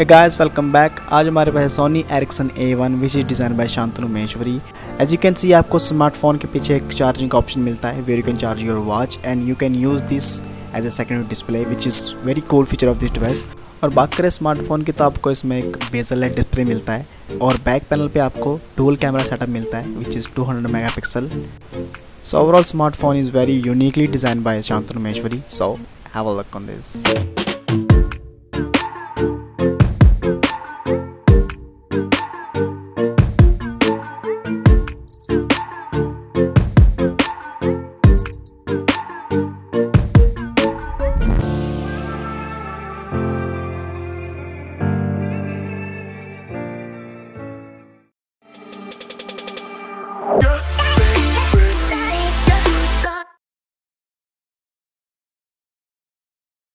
guys welcome back आज हमारे पास है Sony Ericsson one which is design by Shantanu Maheshwari as you can see आपको smartphone के पीछे एक चार्जिंग का ऑप्शन मिलता है where you can charge your watch and you can use this as a secondary display which is very cool feature of this device और बात करें स्मार्टफ़ोन की तो आपको इसमें एक बेजल डिस्प्ले मिलता है और बैक पैनल पे आपको डुअल कैमरा सेटअप मिलता है which is 200 megapixel so overall smartphone is very uniquely design by Shantanu Maheshwari so have a luck on this